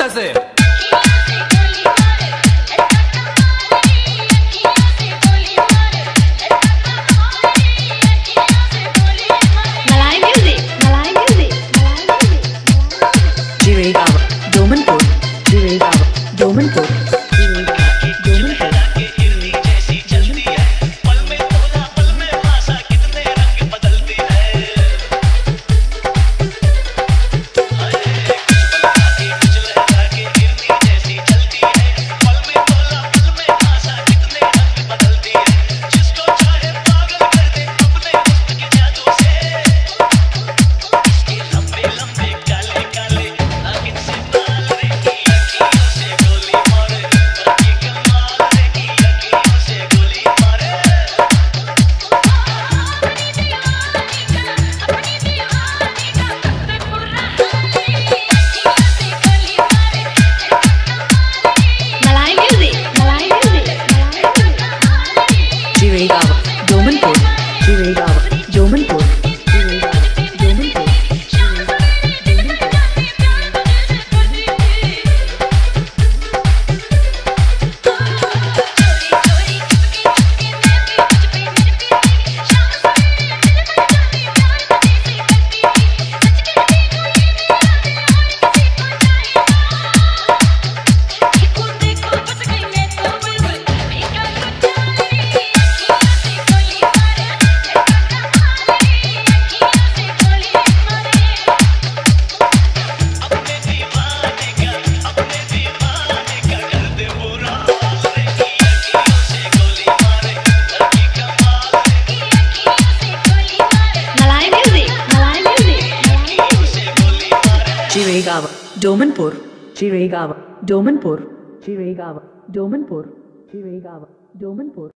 सट्ट से। मलाई म्यूज़िक मलाई म्यूज़िक मलाई music. Chiragawa, Domanpur, Chiragawa, Domanpur, Chiragawa, Domanpur, Chiragawa, Domanpur.